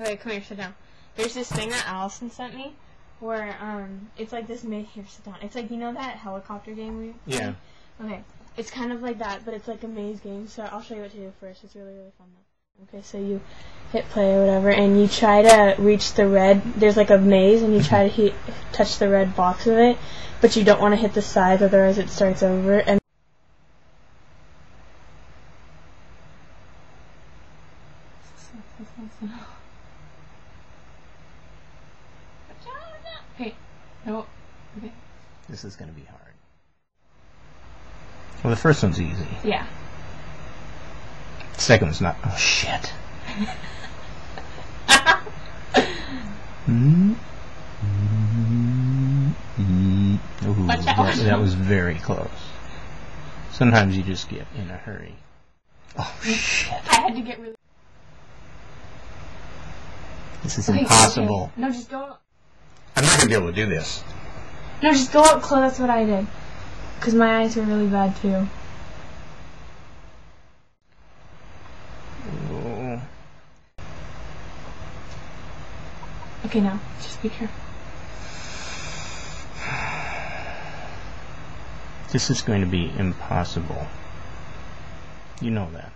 Okay, come here, sit down. There's this thing that Allison sent me, where um, it's like this maze. Here, sit down. It's like you know that helicopter game we. Yeah. Okay, it's kind of like that, but it's like a maze game. So I'll show you what to do first. It's really really fun though. Okay, so you hit play or whatever, and you try to reach the red. There's like a maze, and you try to hit, touch the red box of it, but you don't want to hit the sides, otherwise it starts over. And Hey, no. Okay. This is going to be hard. Well, the first one's easy. Yeah. The second one's not. Oh, shit. Mm. Mm. Ooh, Watch out. that, that was very close. Sometimes you just get in a hurry. Oh, shit. I had to get really. This is Okay, impossible. okay. No, just go. I'm not going to be able to do this. No, just go up close. That's what I did. Cause my eyes were really bad too. Okay, now just be careful. This is going to be impossible. You know that.